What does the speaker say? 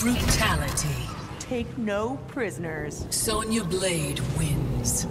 Brutality. Take no prisoners. Sonya Blade wins.